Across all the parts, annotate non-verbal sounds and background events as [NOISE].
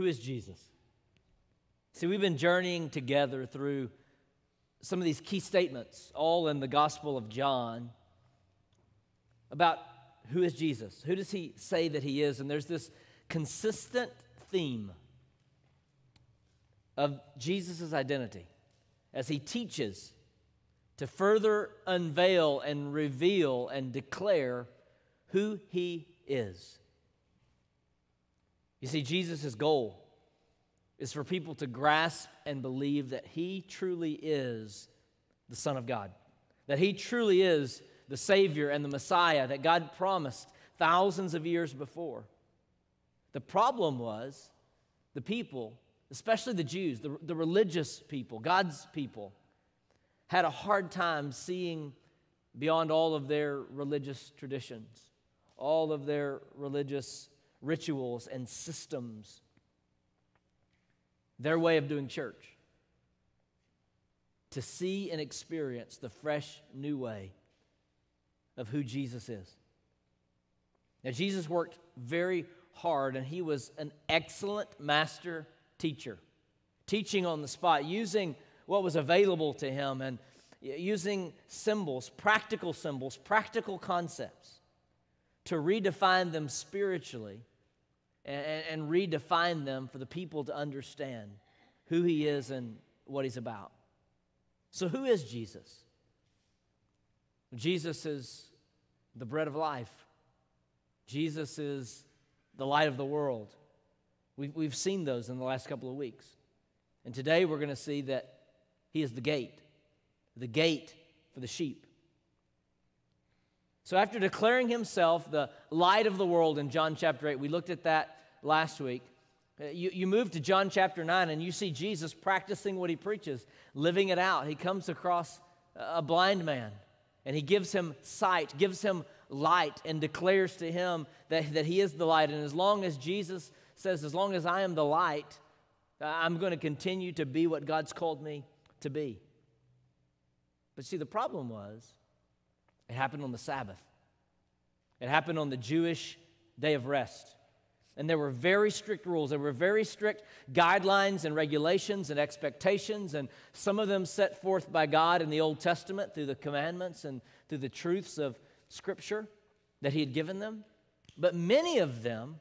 Who is Jesus? See, we've been journeying together through some of these key statements, all in the Gospel of John, about who is Jesus? Who does he say that he is? And there's this consistent theme of Jesus' identity as he teaches to further unveil and reveal and declare who he is. You see, Jesus' goal is for people to grasp and believe that he truly is the Son of God, that he truly is the Savior and the Messiah that God promised thousands of years before. The problem was the people, especially the Jews, the, the religious people, God's people, had a hard time seeing beyond all of their religious traditions, all of their religious rituals and systems, their way of doing church, to see and experience the fresh new way of who Jesus is. Now, Jesus worked very hard, and he was an excellent master teacher, teaching on the spot, using what was available to him and using symbols, practical symbols, practical concepts to redefine them spiritually and, and, redefine them for the people to understand who he is and what he's about. So, who is Jesus? Jesus is the bread of life, Jesus is the light of the world. We've, we've seen those in the last couple of weeks. And today we're going to see that he is the gate, the gate for the sheep. So, after declaring himself the light of the world in John chapter 8, we looked at that last week. Uh, you, you move to John chapter 9 and you see Jesus practicing what he preaches, living it out. He comes across a blind man and he gives him sight, gives him light, and declares to him that, that he is the light. And as long as Jesus says, as long as I am the light, I'm going to continue to be what God's called me to be. But see, the problem was it happened on the Sabbath, it happened on the Jewish day of rest. And there were very strict rules. There were very strict guidelines and regulations and expectations, and some of them set forth by God in the Old Testament through the commandments and through the truths of Scripture that He had given them. But many of them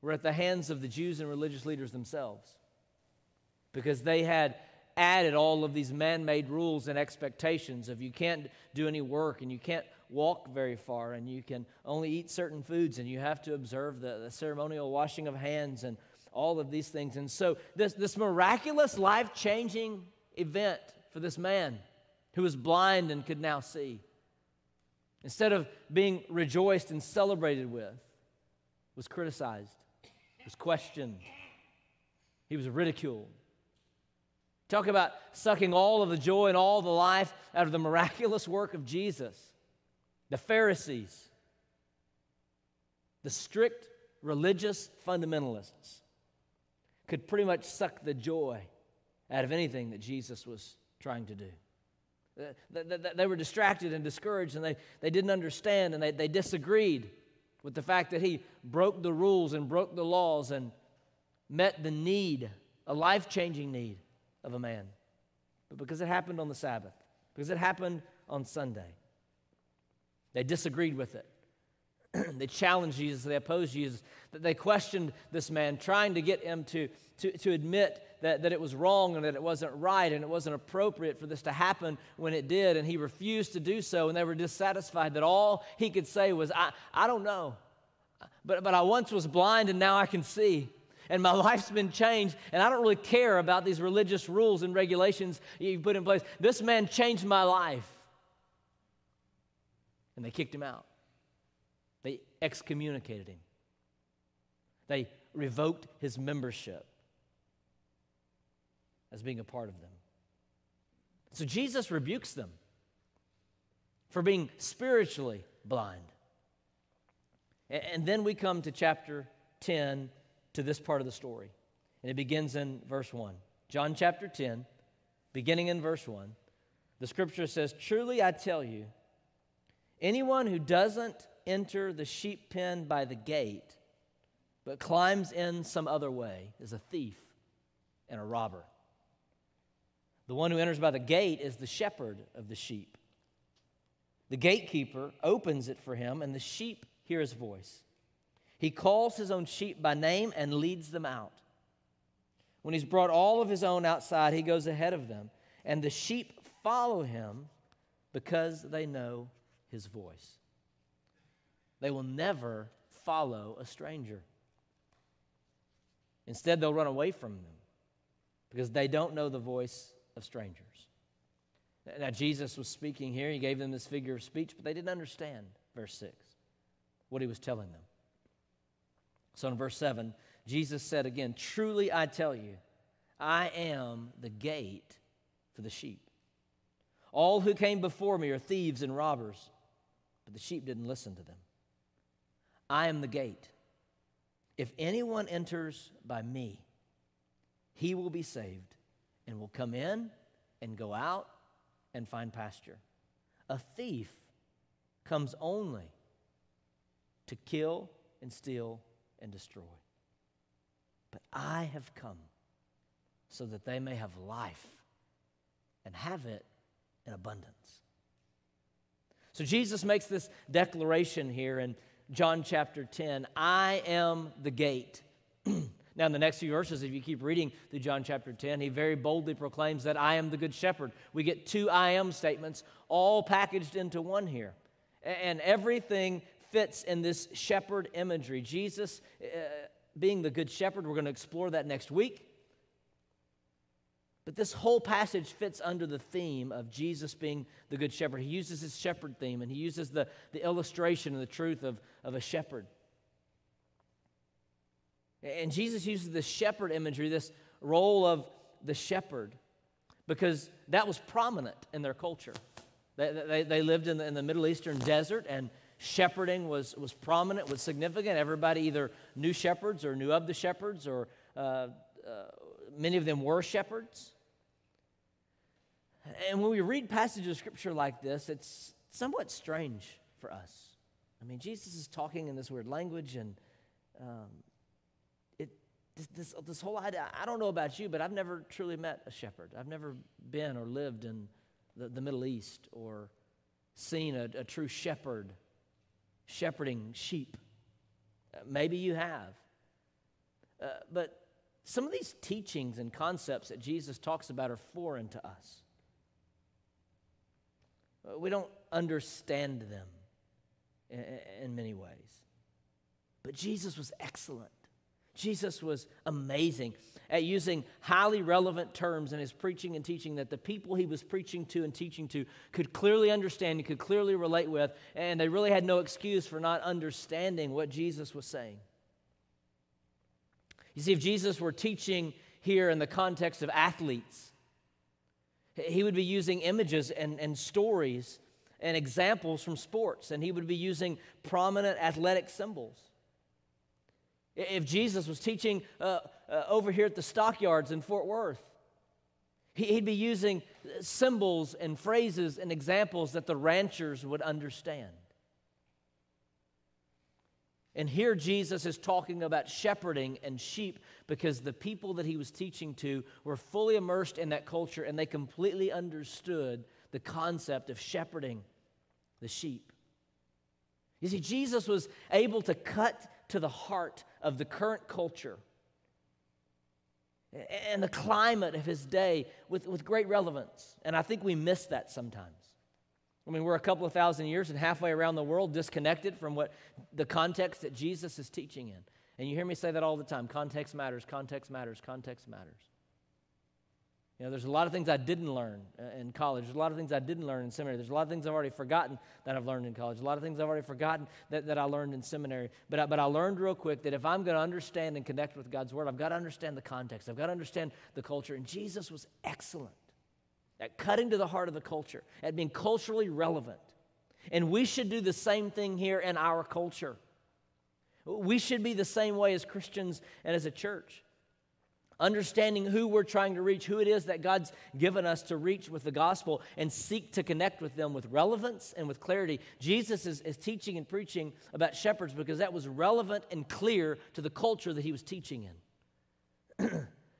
were at the hands of the Jews and religious leaders themselves because they had added all of these man made rules and expectations of you can't do any work and you can't walk very far and you can only eat certain foods and you have to observe the, the ceremonial washing of hands and all of these things. And so, this, this miraculous, life changing event for this man who was blind and could now see, instead of being rejoiced and celebrated with, was criticized, was questioned, he was ridiculed. Talk about sucking all of the joy and all the life out of the miraculous work of Jesus the Pharisees, the strict religious fundamentalists, could pretty much suck the joy out of anything that Jesus was trying to do. They were distracted and discouraged, and they, they didn't understand, and they, they disagreed with the fact that he broke the rules and broke the laws and met the need, a life changing need of a man. But because it happened on the Sabbath, because it happened on Sunday, they disagreed with it. [CLEARS THROAT] they challenged Jesus, they opposed Jesus, that they questioned this man, trying to get him to, to, to admit that, that it was wrong and that it wasn't right and it wasn't appropriate for this to happen when it did. And he refused to do so, and they were dissatisfied that all he could say was, I, I don't know, but, but I once was blind and now I can see. And my [LAUGHS] life's been changed, and I don't really care about these religious rules and regulations you put in place. This man changed my life and they kicked him out. They excommunicated him. They revoked his membership as being a part of them. So Jesus rebukes them for being spiritually blind. And then we come to chapter 10 to this part of the story. And it begins in verse 1. John chapter 10, beginning in verse 1, the scripture says, Truly I tell you, Anyone who doesn't enter the sheep pen by the gate, but climbs in some other way is a thief and a robber. The one who enters by the gate is the shepherd of the sheep. The gatekeeper opens it for him, and the sheep hear his voice. He calls his own sheep by name and leads them out. When he's brought all of his own outside, he goes ahead of them, and the sheep follow him because they know his voice. They will never follow a stranger. Instead, they'll run away from them because they don't know the voice of strangers. Now, Jesus was speaking here. He gave them this figure of speech, but they didn't understand, verse 6, what he was telling them. So in verse 7, Jesus said again, Truly I tell you, I am the gate for the sheep. All who came before me are thieves and robbers, but the sheep didn't listen to them. I am the gate. If anyone enters by me, he will be saved and will come in and go out and find pasture. A thief comes only to kill and steal and destroy. But I have come so that they may have life and have it in abundance. So Jesus makes this declaration here in John chapter 10 I am the gate. [CLEARS THROAT] now, in the next few verses, if you keep reading through John chapter 10, he very boldly proclaims that I am the good shepherd. We get two I am statements all packaged into one here. And everything fits in this shepherd imagery. Jesus uh, being the good shepherd, we're going to explore that next week. But this whole passage fits under the theme of Jesus being the good shepherd. He uses his shepherd theme and he uses the, the illustration and the truth of, of a shepherd. And Jesus uses the shepherd imagery, this role of the shepherd, because that was prominent in their culture. They, they, they lived in the, in the Middle Eastern desert, and shepherding was, was prominent, was significant. Everybody either knew shepherds or knew of the shepherds, or uh, uh, many of them were shepherds. And when we read passages of scripture like this, it's somewhat strange for us. I mean, Jesus is talking in this weird language, and um, it, this, this, this, whole idea I don't know about you, but I've never truly met a shepherd. I've never been or lived in the, the Middle East or seen a, a true shepherd shepherding sheep. Uh, maybe you have. Uh, but some of these teachings and concepts that Jesus talks about are foreign to us. Uh, we don't understand them in, in many ways. But Jesus was excellent. Jesus was amazing at using highly relevant terms in his preaching and teaching that the people he was preaching to and teaching to could clearly understand and could clearly relate with, and they really had no excuse for not understanding what Jesus was saying. You see, if Jesus were teaching here in the context of athletes, he would be using images and, and stories and examples from sports, and he would be using prominent athletic symbols. If Jesus was teaching uh, uh, over here at the stockyards in Fort Worth, he'd be using symbols and phrases and examples that the ranchers would understand. And here Jesus is talking about shepherding and sheep because the people that he was teaching to were fully immersed in that culture and they completely understood the concept of shepherding the sheep. You see, Jesus was able to cut to the heart of the current culture and the climate of his day with, with great relevance. And I think we miss that sometimes. I mean, we're a couple of thousand years and halfway around the world disconnected from what the context that Jesus is teaching in. And you hear me say that all the time context matters, context matters, context matters. You know, there's a lot of things I didn't learn uh, in college. There's a lot of things I didn't learn in seminary. There's a lot of things I've already forgotten that I've learned in college. A lot of things I've already forgotten that, that I learned in seminary. But I, but I learned real quick that if I'm going to understand and connect with God's Word, I've got to understand the context. I've got to understand the culture. And Jesus was excellent at cutting to the heart of the culture, at being culturally relevant. And we should do the same thing here in our culture. We should be the same way as Christians and as a church. Understanding who we're trying to reach, who it is that God's given us to reach with the gospel, and seek to connect with them with relevance and with clarity. Jesus is, is teaching and preaching about shepherds because that was relevant and clear to the culture that he was teaching in.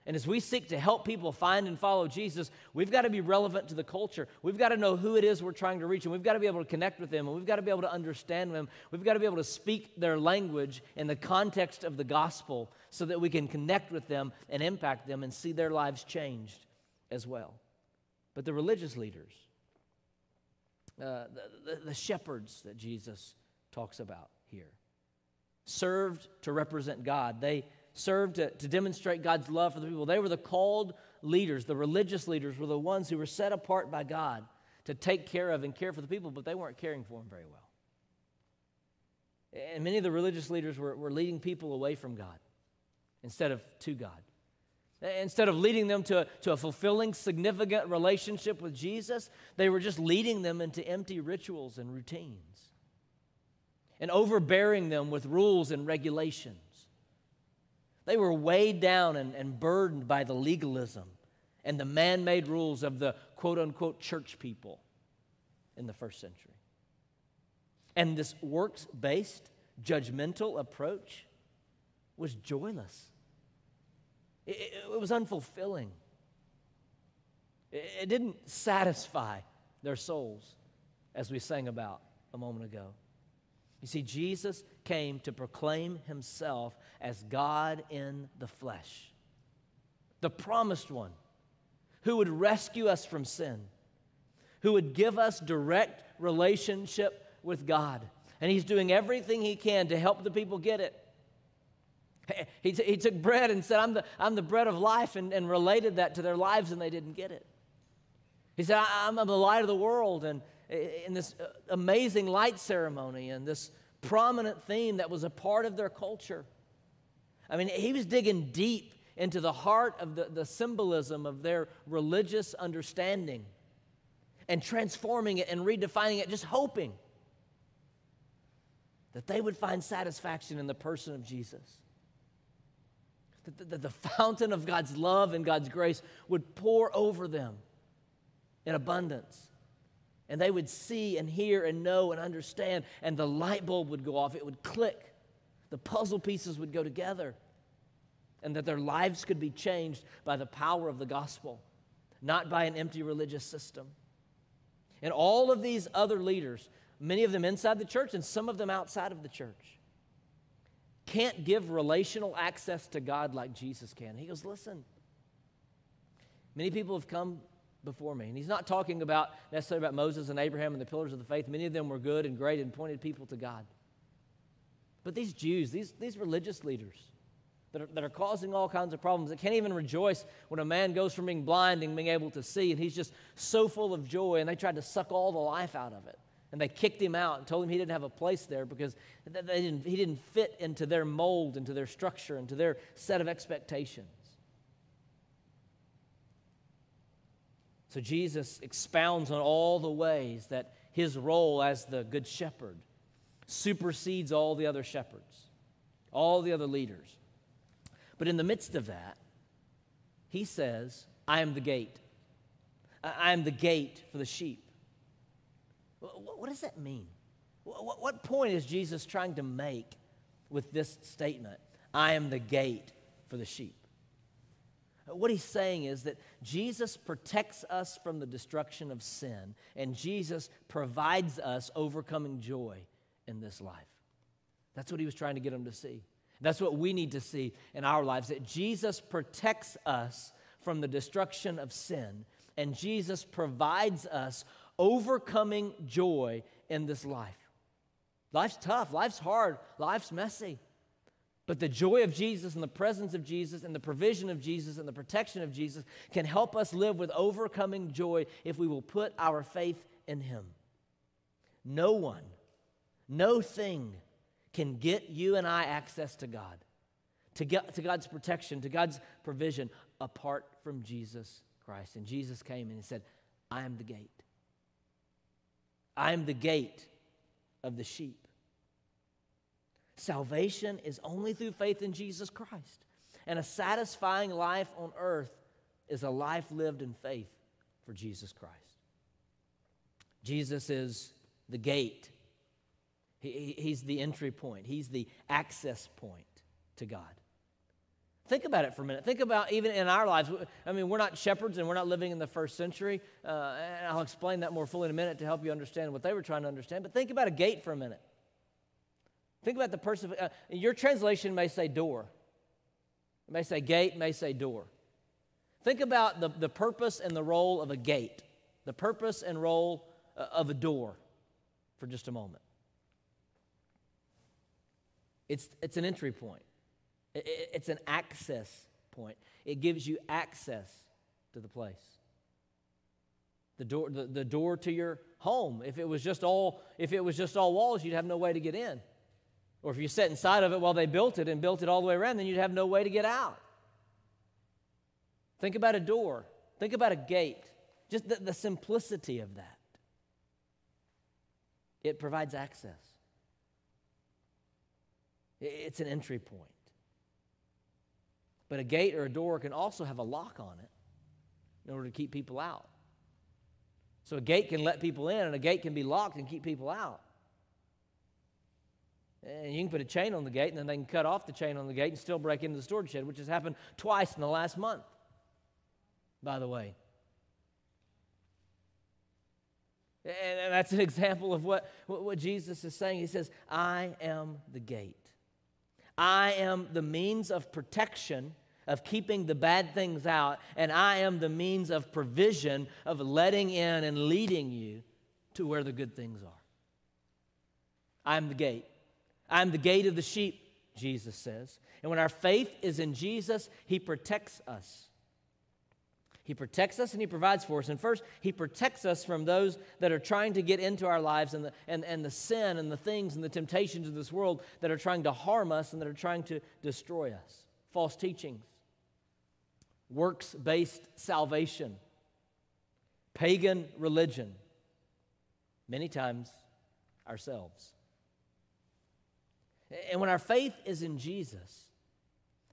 And as we seek to help people find and follow Jesus, we've got to be relevant to the culture. We've got to know who it is we're trying to reach, and we've got to be able to connect with them, and we've got to be able to understand them. We've got to be able to speak their language in the context of the gospel so that we can connect with them and impact them and see their lives changed as well. But the religious leaders, uh, the, the, the shepherds that Jesus talks about here, served to represent God. They served to, to demonstrate God's love for the people. They were the called leaders, the religious leaders were the ones who were set apart by God to take care of and care for the people, but they weren't caring for them very well. And many of the religious leaders were, were leading people away from God instead of to God. Instead of leading them to, to a fulfilling, significant relationship with Jesus, they were just leading them into empty rituals and routines and overbearing them with rules and regulations. They were weighed down and, and burdened by the legalism and the man made rules of the quote unquote church people in the first century. And this works based, judgmental approach was joyless, it, it, was unfulfilling, it, it didn't satisfy their souls, as we sang about a moment ago. You see, Jesus came to proclaim himself as God in the flesh, the promised one who would rescue us from sin, who would give us direct relationship with God. And he's doing everything he can to help the people get it. [LAUGHS] He, t- he took bread and said, I'm the, I'm the bread of life, and, and related that to their lives, and they didn't get it. He said, I'm the light of the world, and in this uh, amazing light ceremony and this prominent theme that was a part of their culture. I mean, he was digging deep into the heart of the, the symbolism of their religious understanding and transforming it and redefining it, just hoping that they would find satisfaction in the person of Jesus. That the, the, the fountain of God's love and God's grace would pour over them in abundance and they would see and hear and know and understand, and the light bulb would go off. It would click. The puzzle pieces would go together, and that their lives could be changed by the power of the gospel, not by an empty religious system. And all of these other leaders, many of them inside the church and some of them outside of the church, can't give relational access to God like Jesus can. He goes, Listen, many people have come before me. And he's not talking about necessarily about Moses and Abraham and the pillars of the faith. Many of them were good and great and pointed people to God. But these Jews, these, these religious leaders that are, that are causing all kinds of problems, that can't even rejoice when a man goes from being blind and being able to see, and he's just so full of joy, and they tried to suck all the life out of it. And they kicked him out and told him he didn't have a place there because they didn't, he didn't fit into their mold, into their structure, into their set of expectations. So Jesus expounds on all the ways that his role as the good shepherd supersedes all the other shepherds, all the other leaders. But in the midst of that, he says, I am the gate. I am the gate for the sheep. What does that mean? What point is Jesus trying to make with this statement? I am the gate for the sheep. What he's saying is that Jesus protects us from the destruction of sin, and Jesus provides us overcoming joy in this life. That's what he was trying to get them to see. That's what we need to see in our lives that Jesus protects us from the destruction of sin, and Jesus provides us overcoming joy in this life. Life's tough, life's hard, life's messy. But the joy of Jesus and the presence of Jesus and the provision of Jesus and the protection of Jesus can help us live with overcoming joy if we will put our faith in Him. No one, no thing can get you and I access to God, to, get, to God's protection, to God's provision apart from Jesus Christ. And Jesus came and He said, I am the gate. I am the gate of the sheep. Salvation is only through faith in Jesus Christ. And a satisfying life on earth is a life lived in faith for Jesus Christ. Jesus is the gate, he, he's the entry point, he's the access point to God. Think about it for a minute. Think about even in our lives. I mean, we're not shepherds and we're not living in the first century. Uh, and I'll explain that more fully in a minute to help you understand what they were trying to understand. But think about a gate for a minute. Think about the person. Uh, your translation may say door, it may say gate, may say door. Think about the, the purpose and the role of a gate, the purpose and role uh, of a door for just a moment. It's, it's an entry point, it, it's an access point. It gives you access to the place. The door, the, the door to your home. If it was just all, if it was just all walls, you'd have no way to get in. Or if you sat inside of it while they built it and built it all the way around, then you'd have no way to get out. Think about a door. Think about a gate. Just the, the simplicity of that. It provides access, it's an entry point. But a gate or a door can also have a lock on it in order to keep people out. So a gate can let people in, and a gate can be locked and keep people out. And you can put a chain on the gate, and then they can cut off the chain on the gate and still break into the storage shed, which has happened twice in the last month, by the way. And that's an [LAUGHS] example of what, what Jesus is saying. He says, I am the gate. I am the means of protection, of keeping the bad things out, and I am the means of provision, of letting in and leading you to where the good things are. I am the gate. I am the gate of the sheep, Jesus says. And when our faith is in Jesus, He protects us. He protects us and He provides for us. And first, He protects us from those that are trying to get into our lives and the, and, and the sin and the things and the temptations of this world that are trying to harm us and that are trying to destroy us. False teachings, works based salvation, pagan religion, many times ourselves. And when our faith is in Jesus,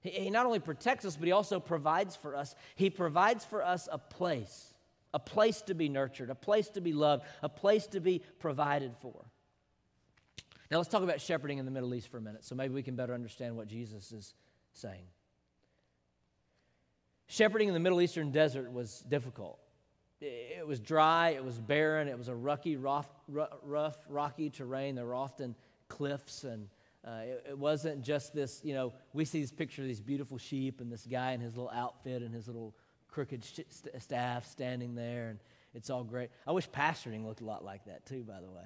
he, not only protects us, but He also provides for us. He provides for us a place, a place to be nurtured, a place to be loved, a place to be provided for. Now, let's talk about shepherding in the Middle East for a minute so maybe we can better understand what Jesus is saying. Shepherding in the Middle Eastern desert was difficult. It was dry, it was barren, it was a rocky, rough, rough rocky terrain. There were often cliffs and uh, it, it, wasn't just this, you know, we see this picture of these beautiful sheep and this guy in his little outfit and his little crooked sh- st- staff standing there, and it's all great. I wish pastoring looked a lot like that too, by the way.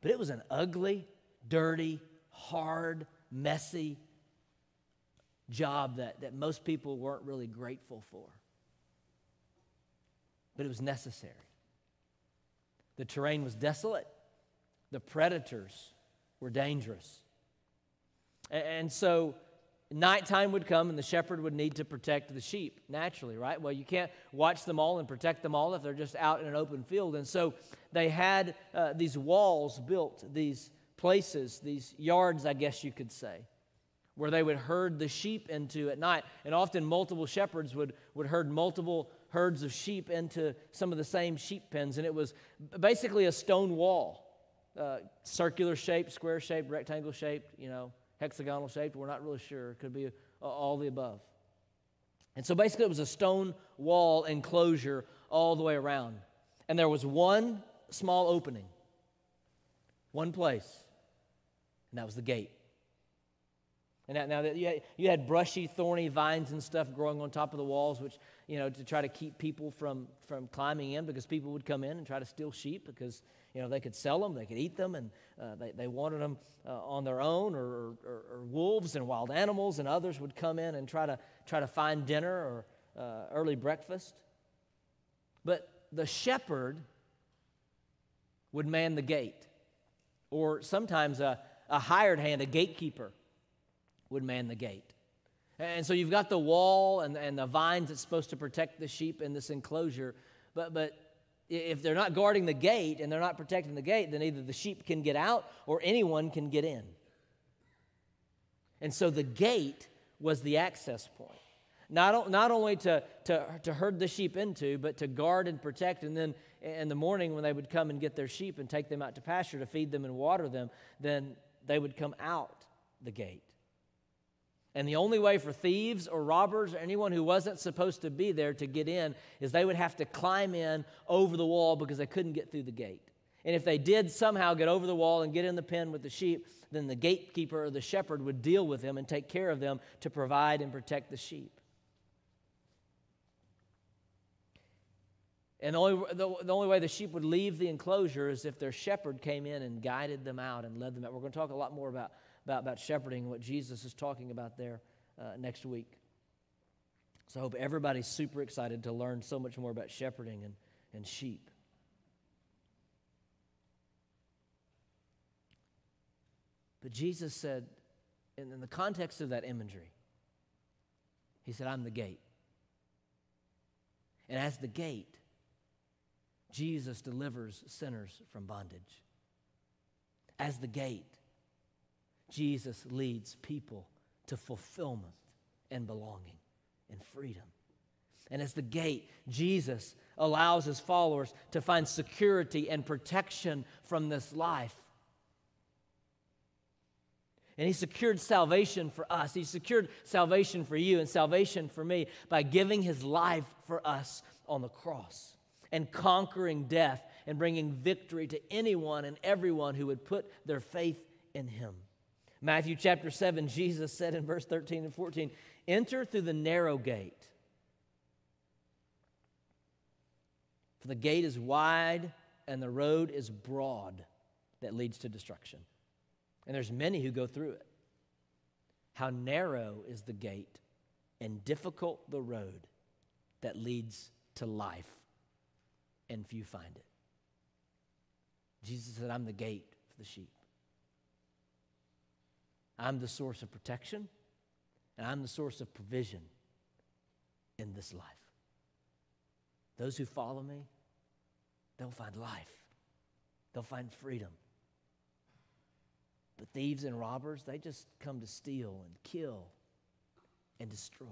But it was an ugly, dirty, hard, messy job that, that most people weren't really grateful for. But it was necessary. The terrain was desolate. The predators were dangerous. And so nighttime would come and the shepherd would need to protect the sheep naturally, right? Well, you can't watch them all and protect them all if they're just out in an open field. And so they had uh, these walls built, these places, these yards, I guess you could say, where they would herd the sheep into at night. And often multiple shepherds would, would herd multiple herds of sheep into some of the same sheep pens. And it was basically a stone wall uh, circular shaped, square shaped, rectangle shaped, you know, hexagonal shaped. We're not really sure. It could be uh, all the above. And so basically, it was a stone wall enclosure all the way around. And there was one small opening, one place, and that was the gate. And now, now that you had, you had brushy, thorny vines and stuff growing on top of the walls, which you know to try to keep people from from climbing in, because people would come in and try to steal sheep because you know, they could sell them, they could eat them, and uh, they, they wanted them uh, on their own, or, or, or, wolves and wild animals, and others would come in and try to, try to find dinner or uh, early breakfast. But the shepherd would man the gate, or sometimes a, a hired hand, a gatekeeper, would man the gate. And so you've got the wall and, and the vines that's supposed to protect the sheep in this enclosure, but, but if they're not guarding the gate and they're not protecting the gate, then either the sheep can get out or anyone can get in. And so the gate was the access point. Not, not only to, to, to herd the sheep into, but to guard and protect. And then in the morning, when they would come and get their sheep and take them out to pasture to feed them and water them, then they would come out the gate. And the only way for thieves or robbers or anyone who wasn't supposed to be there to get in is they would have to climb in over the wall because they couldn't get through the gate. And if they did somehow get over the wall and get in the pen with the sheep, then the gatekeeper or the shepherd would deal with them and take care of them to provide and protect the sheep. And the only, the, the, only way the sheep would leave the enclosure is if their shepherd came in and guided them out and led them out. We're going to talk a lot more about, about, about shepherding, what Jesus is talking about there uh, next week. So I hope everybody's super excited to learn so much more about shepherding and, and sheep. But Jesus said, in, in the context of that imagery, He said, I'm the gate. And as the gate, Jesus delivers sinners from bondage. As the gate, Jesus leads people to fulfillment and belonging and freedom. And as the gate, Jesus allows his followers to find security and protection from this life. And he secured salvation for us. He secured salvation for you and salvation for me by giving his life for us on the cross and conquering death and bringing victory to anyone and everyone who would put their faith in him. Matthew chapter 7, Jesus said in verse 13 and 14, Enter through the narrow gate. For the gate is wide and the road is broad that leads to destruction. And there's many who go through it. How narrow is the gate and difficult the road that leads to life and few find it. Jesus said, I'm the gate for the sheep. I'm the source of protection, and I'm the source of provision in this life. Those who follow me, they'll find life, they'll find freedom. But thieves and robbers, they just come to steal and kill and destroy.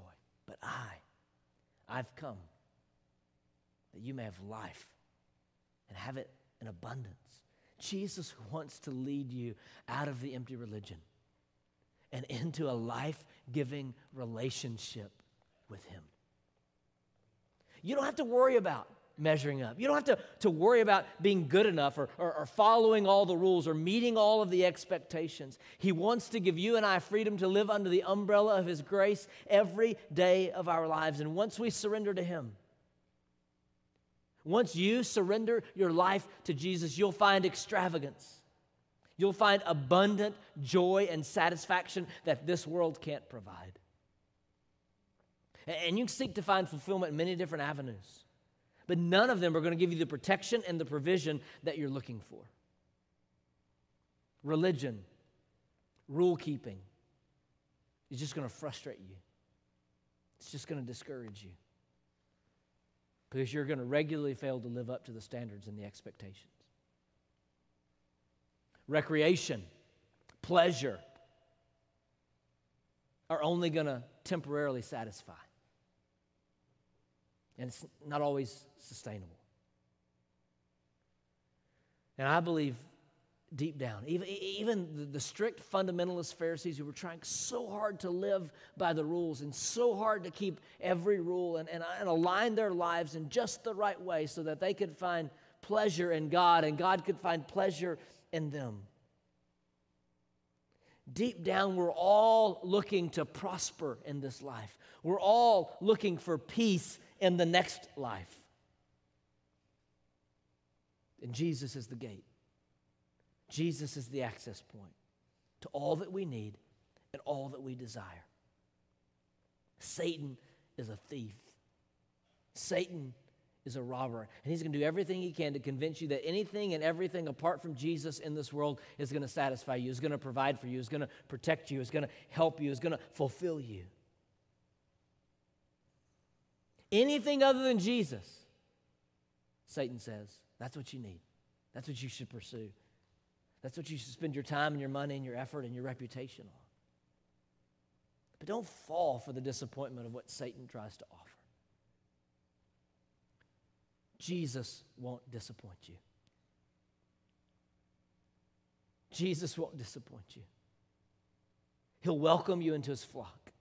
But I, I've come that you may have life and have it in abundance. Jesus [LAUGHS] wants to lead you out of the empty religion and into a life giving relationship with Him. You don't have to worry about measuring up. You don't have to, to worry about being good enough or, or, or, following all the rules or meeting all of the expectations. He wants to give you and I freedom to live under the umbrella of His grace every day of our lives. And once we surrender to Him, once you surrender your life to Jesus, you'll find extravagance. You'll find abundant joy and satisfaction that this world can't provide. And you can seek to find fulfillment in many different avenues, but none of them are going to give you the protection and the provision that you're looking for. Religion, rule keeping, is just going to frustrate you, it's just going to discourage you because you're going to regularly fail to live up to the standards and the expectations. Recreation, pleasure are only going to temporarily satisfy. And it's not always sustainable. And I believe deep down. Even, even the strict fundamentalist Pharisees who were trying so hard to live by the rules and so hard to keep every rule and, and, and align their lives in just the right way so that they could find pleasure in God and God could find pleasure in them. Deep down, we're all looking to prosper in this life. We're all looking for peace in the next life. And Jesus is the gate. Jesus is the access point to all that we need and all that we desire. Satan is a thief. Satan is a robber. And he's going to do everything he can to convince you that anything and everything apart from Jesus in this world is going to satisfy you, is going to provide for you, is going to protect you, is going to help you, is going to fulfill you. Anything other than Jesus, Satan says, that's what you need. That's what you should pursue. That's what you should spend your time and your money and your effort and your reputation on. But don't fall for the disappointment of what Satan tries to offer. Jesus won't disappoint you. Jesus won't disappoint you. He'll welcome you into his flock.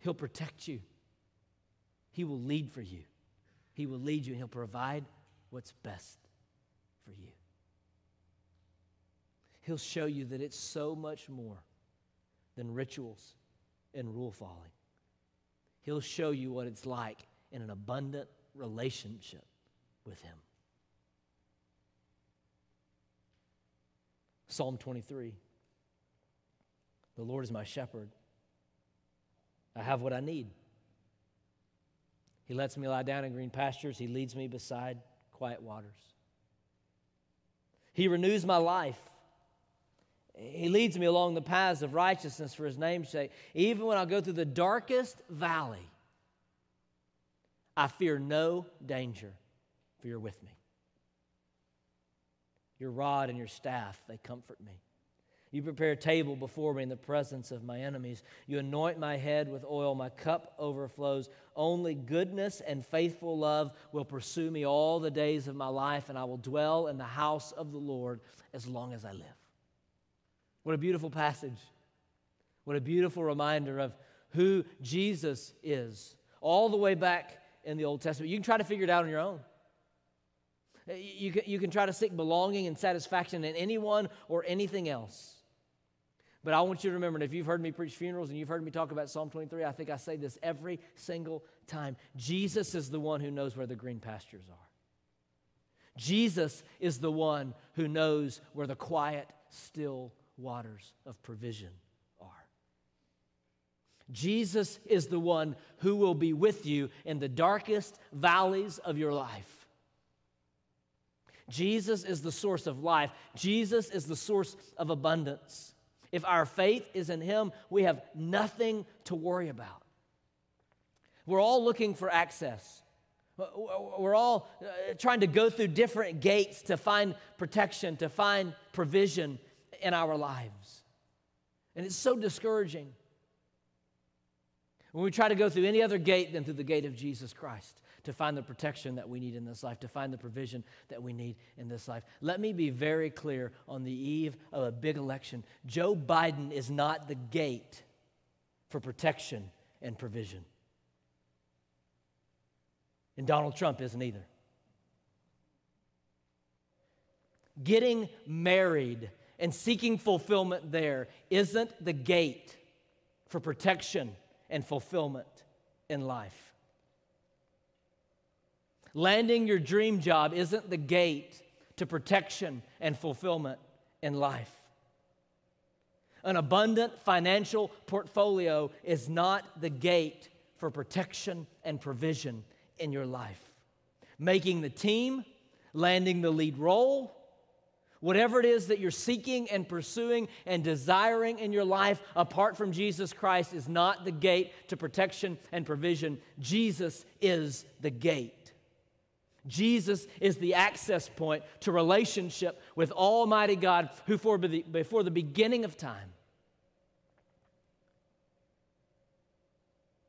He'll protect you. He will lead for you. He will lead you and he'll provide what's best for you. He'll show you that it's so much more than rituals and rule following. He'll show you what it's like in an abundant relationship with Him. Psalm 23 The Lord is my shepherd. I have what I need. He lets me lie down in green pastures, He leads me beside quiet waters. He renews my life. He leads me along the paths of righteousness for his name's sake. Even when I go through the darkest valley, I fear no danger, for you're with me. Your rod and your staff, they comfort me. You prepare a table before me in the presence of my enemies. You anoint my head with oil. My cup overflows. Only goodness and faithful love will pursue me all the days of my life, and I will dwell in the house of the Lord as long as I live. What a beautiful passage. What a beautiful reminder of who Jesus is, all the way back in the Old Testament. You can try to figure it out on your own. You can, you can try to seek belonging and satisfaction in anyone or anything else. But I want you to remember, and if you've heard me preach funerals and you've heard me talk about Psalm 23, I think I say this every single time. Jesus is the one who knows where the green pastures are. Jesus is the one who knows where the quiet, still waters of provision. Jesus is the one who will be with you in the darkest valleys of your life. Jesus is the source of life. Jesus is the source of abundance. If our faith is in Him, we have nothing to worry about. We're all looking for access. We're all uh, trying to go through different gates to find protection, to find provision in our lives. And it's so discouraging when we try to go through any other gate than through the gate of Jesus Christ to find the protection that we need in this life, to find the provision that we need in this life. Let me be very clear on the eve of a big election Joe Biden is not the gate for protection and provision. And Donald Trump isn't either. Getting married and seeking fulfillment there isn't the gate for protection and fulfillment in life. Landing your dream job isn't the gate to protection and fulfillment in life. An abundant financial portfolio is not the gate for protection and provision in your life. Making the team, landing the lead role, Whatever it is that you're seeking and pursuing and desiring in your life apart from Jesus Christ is not the gate to protection and provision. Jesus is the gate. Jesus is the access point to relationship with Almighty God who, for the, before the beginning of time,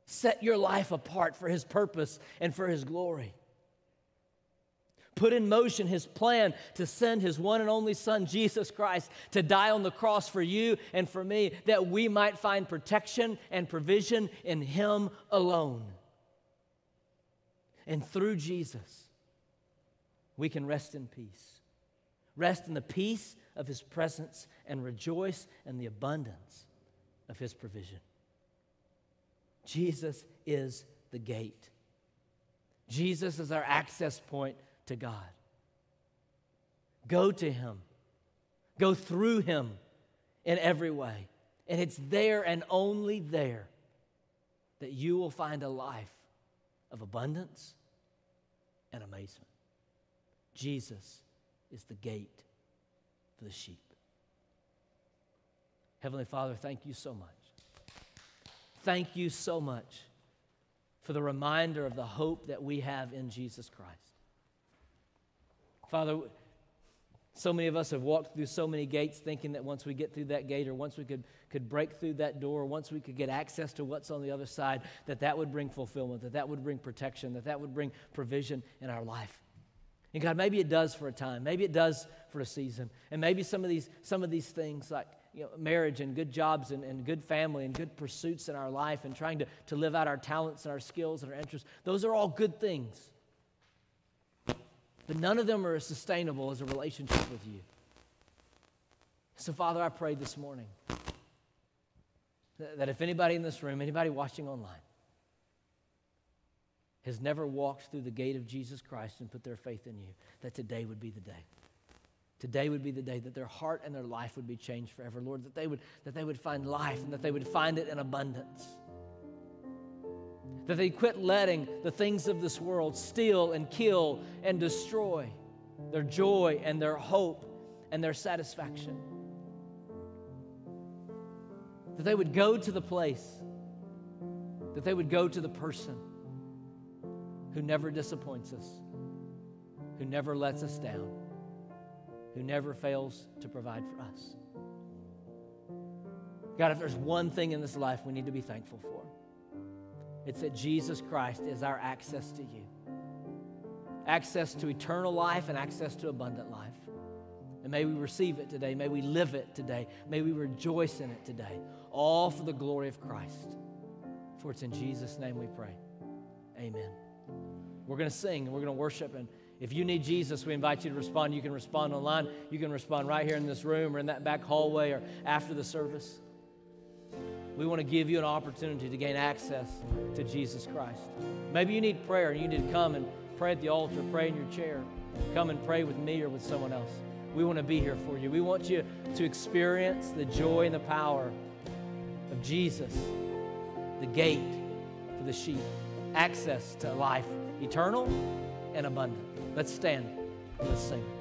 set your life apart for His purpose and for His glory put in motion his plan to send his one and only Son, Jesus Christ, to die on the cross for you and for me, that we might find protection and provision in him alone. And through Jesus, we can rest in peace. Rest in the peace of his presence and rejoice in the abundance of his provision. Jesus is the gate. Jesus is our access point to God. Go to Him, go through Him in every way. And it's there and only there that you will find a life of abundance and amazement. Jesus is the gate for the sheep. Heavenly Father, thank you so much. Thank you so much for the reminder of the hope that we have in Jesus Christ. Father, So many of us have walked through so many gates thinking that once we get through that gate or once we could, could break through that door, once we could get access to what's on the other side, that that would bring fulfillment, that that would bring protection, that that would bring provision in our life. And God, maybe it does for a time. Maybe it does for a season. And maybe some of these, some of these things like you know, marriage and good jobs and, and good family and good pursuits in our life and trying to, to live out our talents and our skills and our interests, those are all good things. But none of them are as sustainable as a relationship with you. So, Father, I pray this morning that, if anybody in this room, anybody watching online, has never walked through the gate of Jesus Christ and put their faith in you, that today would be the day. Today would be the day that their heart and their life would be changed forever, Lord, that they would, that they would find life and that they would find it in abundance. That they quit letting the things of this world steal and kill and destroy their joy and their hope and their satisfaction. That they would go to the place, that they would go to the person who never disappoints us, who never lets us down, who never fails to provide for us. God, if there's one thing in this life we need to be thankful for, it's that Jesus Christ is our access to you access to eternal life and access to abundant life. And may we receive it today. May we live it today. May we rejoice in it today. All for the glory of Christ. For it's in Jesus' name we pray. Amen. We're going to sing and we're going to worship. And if you need Jesus, we invite you to respond. You can respond online. You can respond right here in this room or in that back hallway or after the service. We want to give you an opportunity to gain access to Jesus Christ. Maybe you need prayer and you need to come and pray at the altar, pray in your chair. Come and pray with me or with someone else. We want to be here for you. We want you to experience the joy and the power of Jesus, the gate for the sheep, access to life eternal and abundant. Let's stand. Let's sing.